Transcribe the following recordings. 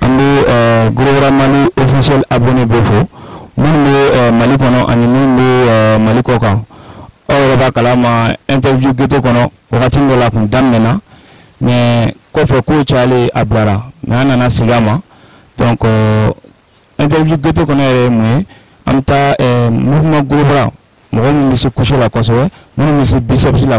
An bɛ gkura mali ofisi ab bɛ fɔ minnu bɛ mali kɔnɔ ani minnu bɛ mali kɔ kan aw kala ma an tɛju g kɔnɔ wagati dɔ la tun daminɛ na mɛ kɔfɛ ko calen a bilara mɛ an nana s ma ko an tɛju g kɔnɔ yɛrɛ mun ye an bɛ taa munma gkura mɔgɔ minnu bɛ se kɔso la kɔsɔ minnu bɛ se bisimilasi la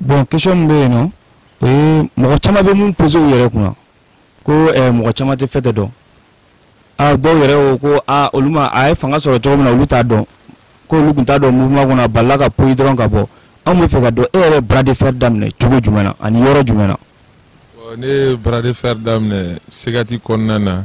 bon question min bɛ yen nɔ o ye mɔgɔ caman bɛ mun pose u yɛrɛ kunna ko eh, mɔgɔ caman tɛ fɛtɛ dɔn ah, dɔw yɛrɛ ko ko ah, olu ma a ye fanga sɔrɔ cogo min na olu t'a dɔn ko olu tun t'a dɔn mouvement kɔnɔ a balila ka poyi dɔrɔn ka bɔ anw bɛ fɛ ka dɔn e yɛrɛ bras de fer daminɛ cogo jumɛn na ani yɔrɔ jumɛn na ne ye bras de fer daminɛ segati kɔnɔna na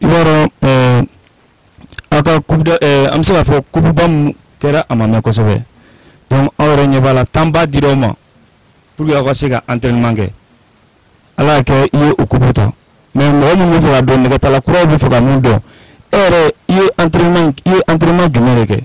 i b'a dɔn ɛɛ eh, aw ka coupe de ɛɛ an bɛ se k'a fɔ coupe ba min kɛra a ma mɛn kosɛbɛ donc aw yɛrɛ ɲɛ b'a la temps ba dira aw ma pour que aw ka se ka entraînement kɛ ala y'a kɛ i ye o coupe ta mais mɔgɔ min bɛ fɛ ka don nɛgɛtala kuraw bɛ fɛ ka mun dɔn e yɛrɛ i ye entraînement i ye entraînement jumɛn de kɛ.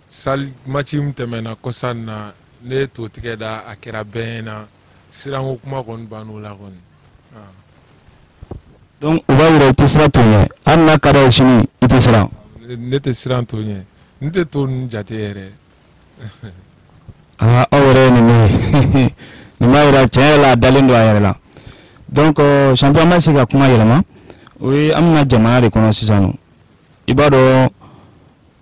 sali mati min tɛmɛna kɔsa nin na ne ye totigɛ da a kɛra bɛn na siranko kuma kɔni bann'o la kɔni donc o b'a yira i tɛ siran to ɲɛ hali n'a ka d'a ye sini i tɛ siran ne tɛ siran to ɲɛ n tɛ to ninnu jate yɛrɛ aa aw yɛrɛ ye nin mɛn ye nin b'a yira tiɲɛ yɛrɛ la a dalen don a yɛrɛ la donc euh, champion ma se ka kuma yɛlɛma o ye an bɛna jamana de kɔnɔ sisan nɔ i b'a dɔn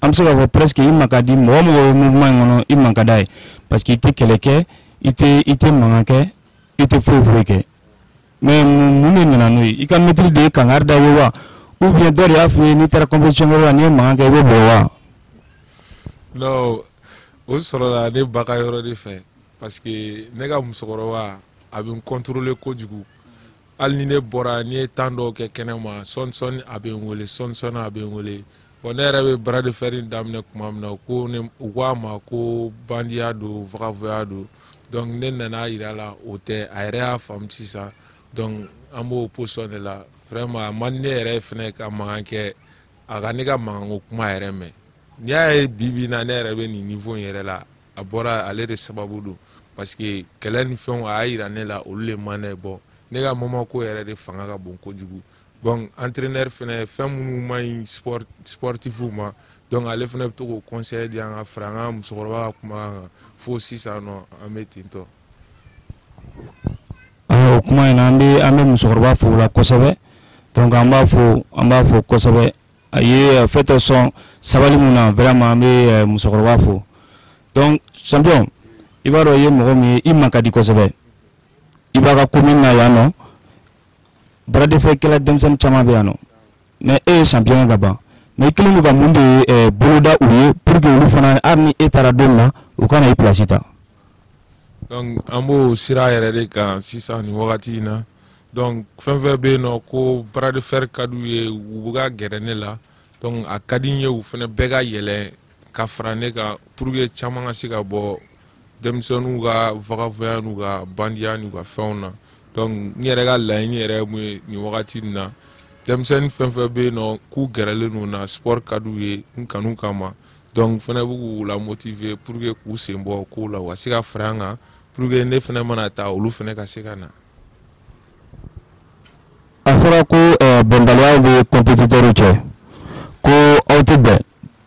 an bɛ se k'a fɔ presque i man ka di mɔgɔ mɔgɔ bɛ mouvement in kɔnɔ i man ka d'a ye parce que i tɛ kɛlɛ kɛ i tɛ i tɛ mankan kɛ i tɛ foyi foyi kɛ mais mun de nana n'o ye i ka mɛtiri de ye kangari da ye wa ou bien dɔ de y'a f'i ye n'i taara compétition kɛ wa n'i ye mankan kɛ i bɛ bugɔ wa. non o sɔrɔla ne ba ka yɔrɔ de fɛ parce que ne ka musokɔrɔba a bɛ n contrôler kojugu. hali ni ne bɔra n'i ye tan dɔw kɛ kɛnɛ ma sɔni sɔni a bɛ n wele sɔni sɔni a bɛ n wele bɔn ne yɛrɛ bɛ bara de fɛri daminɛ tuma min na ko ne u ko a ma ko bandiya don vagavoya don donc ne nana yira la o tɛ a yɛrɛ y'a faamu sisan donc an b'o position de la vraiment a man ne yɛrɛ fɛnɛ ka mankan kɛ a ka ne ka mankanko kuma yɛrɛ mɛn n'i y'a ye bi bi na ne yɛrɛ bɛ nin niveau in yɛrɛ la a bɔra ale de sababu don parce que kɛlɛ ni fɛnw a y'a yira ne la olu le man ne bɔ ne ka mama ko yɛrɛ de fanga ka bon kojugu donc entraîneur fɛnɛ fɛn minnu man ɲi sport sportifu ma donc ale fɛnɛ bɛ to k'o conseil di an ka fara an ka musokɔrɔba ka kuma kan kan fo sisan nɔ an bɛ ten tɔ. o kuma in na an bɛ an bɛ musokɔrɔba fo la kosɛbɛ donc an b'a fo an b'a fo kosɛbɛ a ye euh, fɛtɔ sɔn sabali mun na vraiment an bɛ euh, musokɔrɔba fo donc champion i b'a dɔn i ye mɔgɔ min ye i man ka di kosɛbɛ i b'a ka commune na yan nɔ baaradefɛkɛla denmisɛnnin caman bɛ yan nɔ mais e ye champion ye ka ban mais i kelen don ka mun de ye euh, boloda u ye pour que olu fana hali ni e taara don min na u kana i place ta donc an b'o sira yɛrɛ de kan sisan nin wagati in na donc fɛn fɛn bɛ yen nɔ ko bras de fer ka d'u ye u bɛ ka gɛrɛ ne la donc a ka di n ye u fana bɛɛ ka yɛlɛn ka fara ne kan pour que caman ka se ka bɔ denmisɛnninw ka vagabondya n'u ka bandiya n'u ka fɛnw na donc n yɛrɛ ka laɲini yɛrɛ ye mun ye nin wagati nin na denmisɛnnin fɛn fɛn bɛ yen nɔ k'u gɛrɛlen don na sport ka d'u ye n kanu kama donc fana bɛ k'u la motiver pour que k'u sen bɔ kow la u ka se ka fara n kan pour que ne fana mana taa olu fana ka se ka na. a fɔra ko eh, bɛnbaliyaw bɛ kɔnpetitɛriw cɛ ko aw tɛ bɛn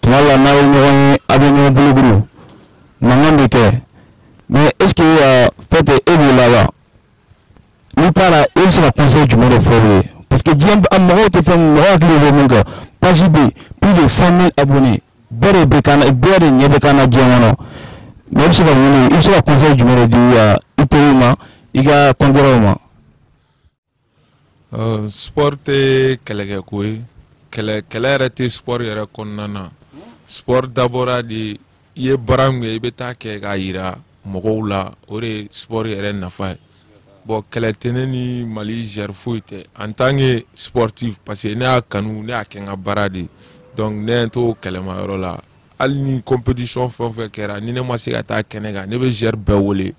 tuma dɔ la n'aw ye ɲɔgɔn ye aw bɛ ɲɔgɔn bolokuru mankan bɛ kɛ mɛ esike eh, fɛn tɛ e b'o la wa n'i taara e bɛ se ka conseil jumɛn de fɔ u ye parce que diɲɛ mɔgɔw tɛ fɛn mɔgɔ hakili bɛ min kɛ page bɛ yen plus de cent mille abonnés bɛɛ de bɛ kan na bɛɛ de ɲɛ bɛ kan na diɲɛ kɔnɔ mɛ i bɛ se ka wuli i bɛ se ka conseil jumɛn de di uh, i teriw ma i ka concurrents ma. Uh, sport tɛ kɛlɛkɛko ye kɛlɛ kɛlɛ yɛrɛ tɛ sport yɛrɛ kɔnɔna na sport dabɔra de i ye baara min kɛ i bɛ taa kɛ k'a yira. mɔgɔw la o de ye sport yɛrɛ nafa ye bɔn kɛlɛ tɛ ne ni mali zɛri foyi tɛ en tant que sportif parce que ne y'a kanu ne y'a kɛ n ka baara de ye donc ne ye n t'o kɛlɛma yɔrɔ la hali ni competition fɛn o fɛn kɛra ni ne ma se ka taa kɛnɛ kan ne bɛ zɛri bɛɛ wele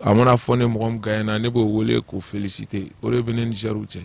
a mana fɔ ne mɔgɔ min gaɲɛna ne b'o wele k'o felisite o de bɛ ne ni zɛriw cɛ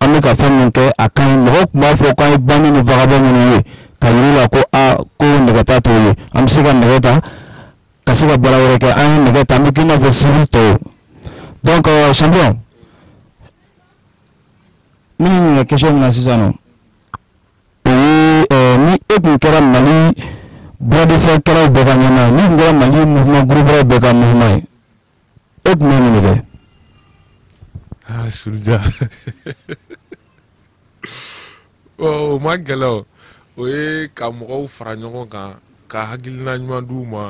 an bɛ ka fɛn min kɛ a ka ɲi mɔgɔw tun b'a fɔ k'an ye banni ni vagabɔ minnu ye ka yiri la ko a ko nɛgɛ ta t'o ye an bɛ se ka nɛgɛ ta ka se ka baara wɛrɛ kɛ an ye nɛgɛ ta an bɛ k'i n'a fɔ siri tɔw donc euh, champion minnu ɲininka question min na sisan nɔ o ye euh, ni e tun kɛra mali bradefɛnkɛlaw bɛɛ ka ɲɛmaa ye ni tun kɛra mali mouvement groupe bɛɛ ka mouvement ye e tun bɛ mun kɛ aa suruja ɔ o ma gɛlɛ o o ye ka mɔgɔw fara ɲɔgɔn kan ka hakilina ɲuman d'u ma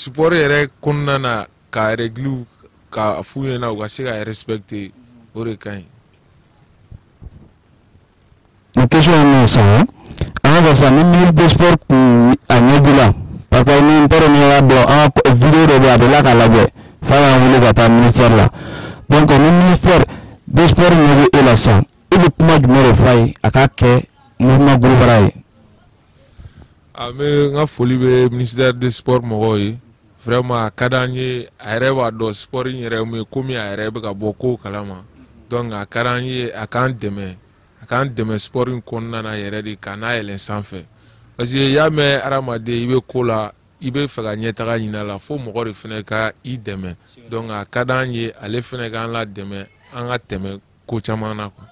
sipɔri yɛrɛ kɔnɔna na ka rɛgiliw ka f'u ɲɛna u ka se ka respecte o de ka ɲi N question ye min ye sisan an b'a fɛ sisan ni ministre des sports kun a ɲɛ b'i la parce que ni n t'a dɔn n'i y'a dɔn an ka video dɔ bɛ yen a delila k'a lajɛ f'a y'an wele ka taa ministère la donc ni ministère des sports ɲɛ bɛ e la sisan e bɛ kuma jumɛn de f'a ye a k'a kɛ mouvement global ye. A n bɛ n ka foli bɛ ministère des sports mɔgɔw ye. vraiment a ka d'an ye a yɛrɛ b'a dɔn sport in yɛrɛ mun ye komi a yɛrɛ bɛ ka bɔ kow kalama donc a ka d'an ye a k'an dɛmɛ a k'an dɛmɛ sport in kɔnɔna na yɛrɛ de ka n'a yɛlɛn sanfɛ parce que i y'a mɛn hadamaden i bɛ ko la i bɛ fɛ ka ɲɛtaga ɲini a la fo mɔgɔ de fana ka i dɛmɛ donc a ka d'an ye ale fana k'an la dɛmɛ an ka tɛmɛ ko caman na quoi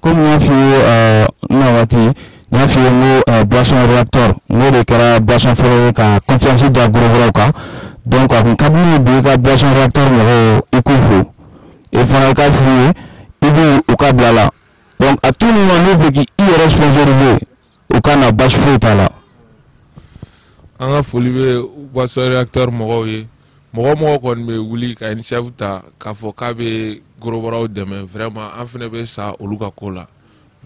comme n y'a f'i ye euh, n na waati n y'a f'i ye n ko euh, boisson reacteur n ko de kɛra boisson fɔlɔ ye ka confiance da gorogorow kan donc a kun ka di ne ye bi i ka boisson reacteur mɔgɔw i k'u fo i fana i k'a f'u ye i b'u u ka bila la donc à tout moment n'u fɛ k'i yɛrɛ sponsoriser u ka na basi foyi t'a la an ka foli bɛ waso reacteur mɔgɔw ye mɔgɔ mɔgɔ kɔni bɛ wuli ka initiative ta k'a fɔ k'a bɛ gorobaraw dɛmɛ vraiment an fana bɛ sa olu ka ko la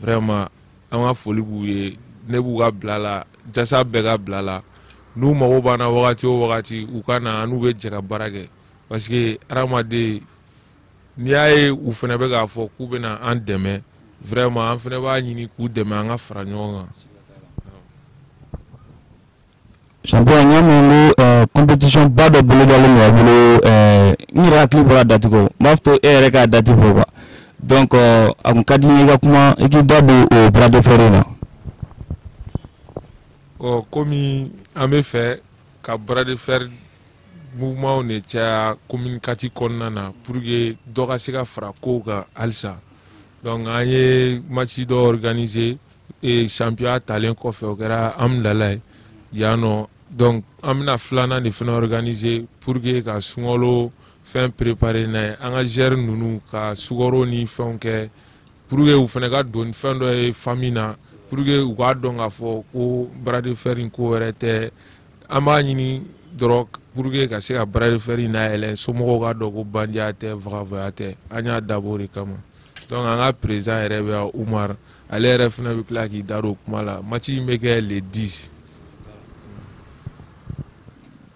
vraiment an ka foli b'u ye ne b'u ka bila la jasa bɛɛ ka bila la n'u mago b'an na wagati o wagati u ka na an n'u bɛ jɛ ka baara kɛ parce que hadamaden n'i y'a ye u fana bɛ k'a fɔ k'u bɛna an dɛmɛ vraiment an fana b'a ɲini k'u dɛmɛ an ka fara ɲɔgɔn kan champion n y'a mɛn n ko eh, competition ba dɔ bolo dalen don a bolo eh, n yɛrɛ hakili bɔra dati kɔ n b'a fɔ e yɛrɛ k'a dati fɔ quoi donc eh, a kun ka di n ye i ka kuma i k'i da don o bras de fer in na. ɔ komi an bɛ fɛ ka bras de fer mouvement de caya commune kati kɔnɔna na pour que dɔ ka se ka fara kow kan halisa donc an ye match dɔ organiser e, championnat talen kɔfɛ o kɛra amdala ye yan nɔ donc an bɛna filanan de fana organiser pour que ka sunkalo fɛn préparer n'a ye an ka gɛrɛ ninnu ka sukaro ni fɛnw kɛ pour que u fana ka don fɛn dɔ ye famille na pour que u k'a dɔn k'a fɔ ko bras de fer in ko wɛrɛ tɛ an b'a ɲini dɔrɔn pour que ka se ka barari fɛri n'a yɛlɛ somɔgɔw ka dɔn ko bandiya tɛ fagafaya tɛ an y'a dabɔ de kama donc an ka président yɛrɛ bɛ yan umar ale yɛrɛ fana bɛ tila k'i da don kuma la match in bɛ kɛ le 10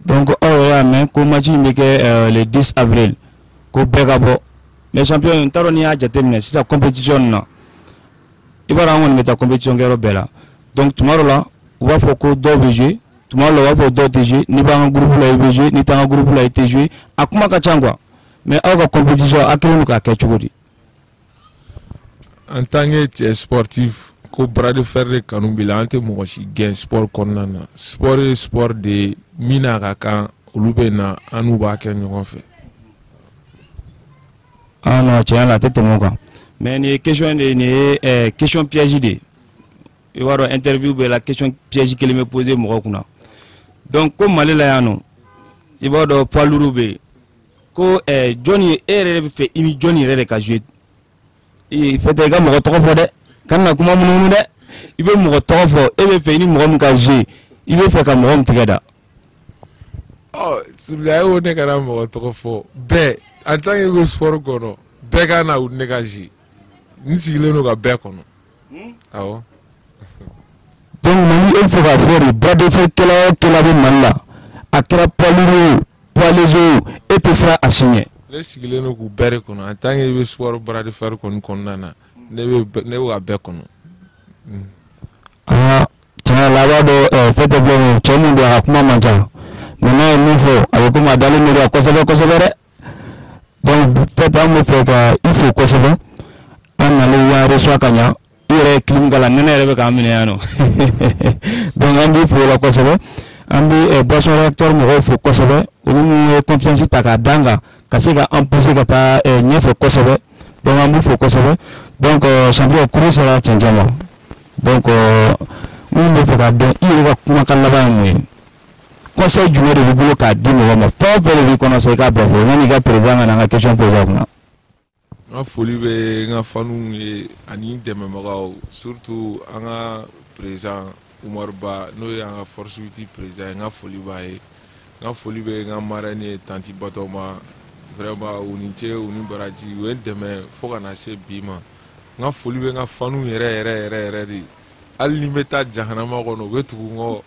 donc aw yɛrɛ y'a mɛn ko match in bɛ kɛ euh, le 10 avril ko bɛɛ ka bɔ les champions n t'a dɔn n'i y'a jateminɛ sisan compétition na i b'a dɔn an kɔni bɛ taa competition kɛyɔrɔ bɛɛ la donc tuma dɔ la u b'a fɔ ko dɔw bɛ jouer tuma dɔ la u b'a fɔ dɔw tɛ jouer n'i b'an ka groupe la i bɛ jouer n'i t'an ka groupe la i tɛ jouer a kuma ka ca quoi mais aw ka competition a kɛlen don k'a kɛ cogo di. en tant que cɛ sportif ko bras de fer de kanu b'i la an tɛ mɔgɔ si gɛn sport kɔnɔna na sport ye sport de ye min n'a ka kan olu bɛ na an n'u b'a kɛ ɲɔgɔn fɛ. Ah non, tiɲɛ yɛrɛ la a tɛ tɛmɛ o kan mais nin ye question de ye nin ye eh, question piège de ye i b'a dɔn interview bɛɛ la question piège kelen bɛ poser mɔgɔ kunna donc ko mali la yan nɔ i b'a dɔn poids lourds bɛ yen ko eh, jɔn ye e yɛrɛ de bɛ fɛ i ni jɔn yɛrɛ de ka jouer i fɛ tɛ i ka mɔgɔ tɔgɔ fɔ dɛ kana na kuma munumunu dɛ i bɛ mɔgɔ tɔgɔ fɔ e bɛ fɛ i ni mɔgɔ min ka jouer i bɛ fɛ ka mɔgɔ min tigɛ da Sulayi ne kɛra mɔgɔ tɔgɔ fɔ bɛɛ an taa ye bɛ sɔrɔ kɔnɔ bɛɛ ka na u ne ka zi n sigilen don ka bɛɛ kɔnɔ aw dɔnku e fo ka fɔ ba bɛ fɔ kɛlɛ to bɛ mali la a kɛra paullen e tɛ siran a si ɲɛ ne sigilen don k'u bɛɛ kɔnɔ an taa ye bɛ sɔrɔ barafari kɔnɔn kɔnɔna na ne bɛɛ kɔnɔ aa tiɲɛ yɛrɛ la a b'a dɔn ɛɛ fɛn tɛ filɛ nin ye cɛ min don a ka kuma man ca mɛ n'a ye min fɔ a bɛ komi a dalen bɛ kan kosɛbɛ kosɛbɛ dɛ donc fɛn t'an bɛ fɛ ka i fo kosɛbɛ an nalen y'an reçoit ka ɲa i yɛrɛ ye clim k'a la nɛnɛ yɛrɛ bɛ k'an minɛ yan nɔ donc an b'i fo o la kosɛbɛ an bɛ ɛɛ boisson réacteur mɔgɔw fo kosɛbɛ olu minnu ye confiance ta k'a d'an kan ka se ka an pousser ka taa ɛɛ ɲɛfɛ kosɛbɛ donc an b'u fo kosɛbɛ donc champion kuru sera cɛncɛn ma. dɔn ko minnu bɛ fɛ ka dɔn i yɛrɛ ka kumakan laban ye mun ye kɔsɛ jumɛn de b'i bolo k'a di mɔgɔ ma fɛn o fɛn de b'i kɔnɔ sa i k'a bɛɛ fɔ yanni i ka perezan ka na n ka kesɔn poze a kunna. n ka foli bɛ n ka fanuw ye ani dɛmɛbagaw surtout an ka perezan umaru ba n'o ye an ka force witi perezan ye n ka foli b'a ye n ka foli bɛ n ka marɛni ye tanti batɔma vraiment u ni ce u ni baraji u ye n dɛmɛ fo ka na se bi ma. n ka foli bɛ n ka faniw yɛrɛ yɛrɛ yɛrɛ yɛrɛ de hali ni n bɛ taa jahanama kɔnɔ u bɛ tugu n kɔ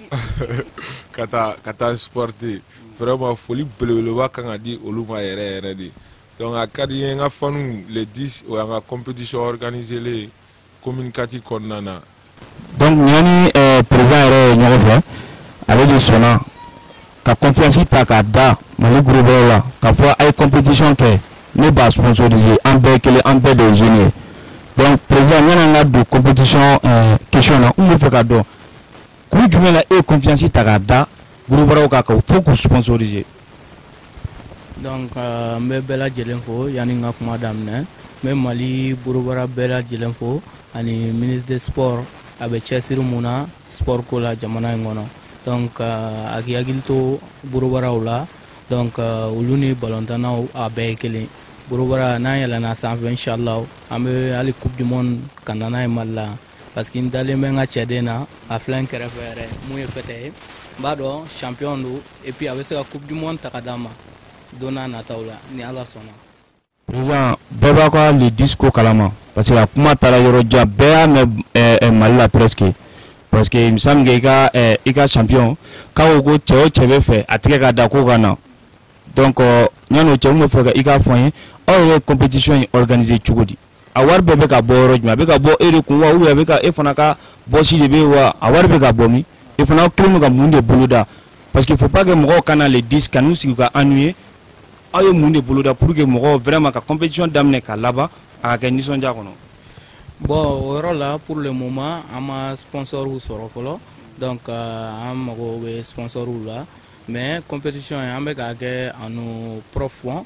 ka taa ka taa supɔrite vraiment foli belebeleba kan ka di olu ma yɛrɛ yɛrɛ de donc a ka di n ye n ka faniw le 10 o y'an ka competition organiselen ye commune kati kɔnɔna na donc ɲɛ ni eh, président yɛrɛ ye ɲɔgɔn fɛ ale de sɔnna ka confiance ta k'a da mali gurubɛw la k'a fɔ a ye compétition kɛ ne b'a sponsorise an bɛɛ kelen an bɛɛ de ye jeune ye donc président ɲɛna an ka don compétition eh, question na n bɛ fɛ ka dɔn kun jumɛn na e ye confiance ta k'a da gurubɛw kan k'o fo k'u sponsorise donc euh, n bɛ bɛɛ lajɛlen fo yanni n ka kuma daminɛ n bɛ mali borobara bɛɛ lajɛlen fo ani ministre de sport a bɛ cɛsiri mun na sport ko la jamana in kɔnɔ donc euh, a k'i hakili to borobaraw la donc euh, olu ni balontannaw a bɛɛ ye kelen borobara n'an yɛlɛnna sanfɛ inshallah an bɛ hali coupe du monde ka na n'a ye mali la parce que n dalen bɛ n ka cɛden na a filɛ n kɛrɛfɛ yɛrɛ mun ye fɛtɛ ye n b'a dɔn champion don et puis a bɛ se ka coupe du monde ta ka d'a ma don n'a nataw la ni ala sɔnna président bɛɛ b'a ka le disco kalama parce que a kuma taara yɔrɔ jan bɛɛ y'a mɛn eh, eh, mali la presque parce que il me semble que i ka eh, i ka champion k'a ko ko cɛ o cɛ bɛ fɛ a tigɛ ka da ko ka na donc yanni o cɛ n bɛ fɛ ka i k'a fɔ an ye aw yɛrɛ ye compétition in organiser cogo di a wari bɛɛ bɛ ka bɔ yɔrɔ jumɛn a bɛ ka bɔ e de kun wa ou bien a bɛ ka e fana ka bɔsi de bɛ yen wa a wari bɛ ka bɔ min e fana kelen bɛ ka mun de boloda parce que faut pas que mɔgɔw kana le dis ka n'u sigi ka annuyer aw ye mun de boloda pour que mɔgɔw vraiment ka compétition daminɛ ka laban a ka kɛ nisɔndiya kɔnɔ. bon o yɔrɔ la pour le moment an ma sponsoriw sɔrɔ fɔlɔ donc euh, an mago bɛ sponsoriw la mais compétition in an bɛ k'a kɛ en nos propres fonds.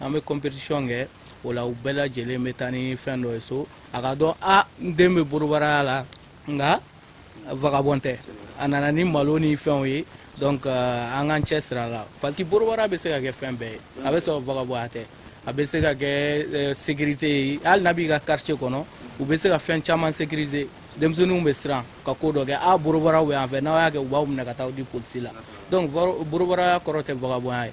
an bɛ competition kɛ o la u bɛɛ lajɛlen bɛ taa ni fɛn dɔ ye so a ka dɔn a n den bɛ borobaraya la nka vagabond tɛ a nana ni malo ni fɛnw ye donc euh, an k'an cɛ sira la parce que borobara bɛ se ka kɛ fɛn bɛɛ ye a bɛ sɔrɔ vagabond tɛ a bɛ se ka kɛ euh, sécurité ye hali n'a b'i ka quartier kɔnɔ u bɛ se ka fɛn caman sécuriser denmisɛnninw bɛ siran ka ko dɔ kɛ a borobaraw bɛ yan fɛ n'aw y'a kɛ u b'aw minɛ ka taa aw di polisi la donc borobaraya kɔrɔ tɛ vagabond ye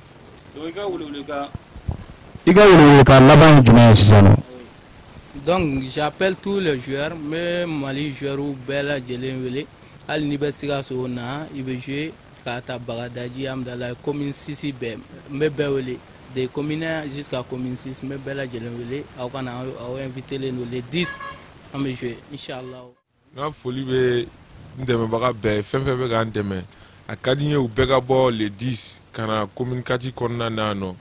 I ka wele ka laban ye jumɛn ye sisan nɔ dɔnku japli tu la z n bɛ mali zoriw bɛɛ lajɛlen wele hali ni bɛ sikaso na i bɛ z ka ta bagadaji amidala kɔmi sisi bɛɛ n bɛ bɛɛ wele de kɔmimina z ka kɔmi n bɛ bɛɛ lajɛlen wele aw kana aw ye vtlen don di an bɛ z si la n ka foli bɛ n dɛmɛbaga bɛɛ fɛn fɛn bɛ ka n dɛmɛ a ka di n ye u bɛɛ ka bɔ le 10 ka na commune 4 kɔnɔna na yan nɔ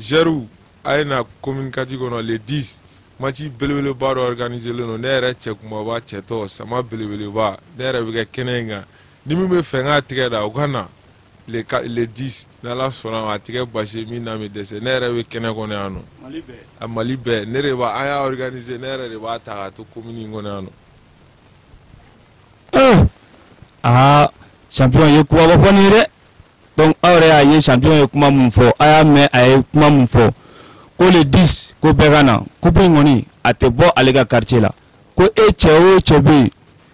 zɛriw a ye na commune 4 kɔnɔ le 10 maci belebeleba dɔ organiselen don ne yɛrɛ cɛ kumaba cɛtɔ sama belebeleba ne yɛrɛ bɛ kɛ kɛnɛ in kan ni min bɛ fɛ n k'a tigɛ da o ka na le, le 10 n'ala sɔnna ma a tigɛ basi min na mi dɛsɛ ne yɛrɛ bɛ kɛnɛ kɔnɔ yan nɔ a mali bɛɛ ne de b'a an y'a organiser ne yɛrɛ de b'a ta ka to commune in kɔnɔ yan nɔ aa champion ye kuma bɔ fɔ nin ye dɛ donc aw yɛrɛ y'a ye champion ye kuma mun fɔ a y'a mɛn a ye kuma mun fɔ ko le 10 ko bɛɛ ka na coupe in kɔni a tɛ bɔ ale ka quartier la ko e cɛ o cɛ bɛ yen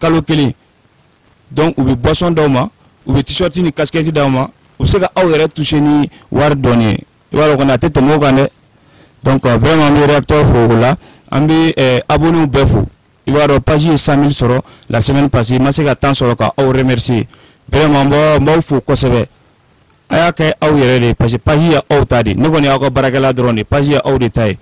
kalo kelen donc u bɛ boisson d'aw ma u bɛ t-shirt ni casquette d'aw ma u bɛ se ka aw yɛrɛ toucher ni wari dɔɔni ye i b'a dɔn kɔni a tɛ tɛmɛ o kan dɛ donc euh, vraiment an bɛ réacteur fo o la an bɛ euh, abonnés bɛɛ fo i b'a dɔn page ye 100000 sɔrɔ la semaine passée n ma se ka temps sɔrɔ ka aw remercier vraiment n b'aw fo kosɛbɛ. a y'a kɛ aw yɛrɛ de ye parce que page ye aw ta de ne kɔni y'aw ka baarakɛla dɔrɔn de page ye aw de ta ye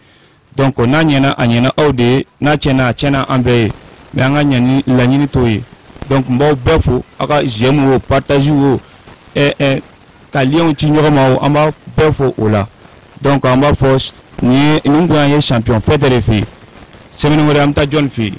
donc n'a ɲɛna a ɲɛna aw de ye n'a tiɲɛna a tiɲɛna an bɛɛ ye mais an ka ɲani laɲini t'o ye donc n b'aw bɛɛ fo aw ka j'aime o partage o eh, eh, ka lienw ci ɲɔgɔn ma o an b'a bɛɛ fo o la donc an b'a fɔ nin ye nin kun y'an ye champion fɛtɛ de fɛ yen semaine wɛrɛ an bɛ taa jɔni fɛ yen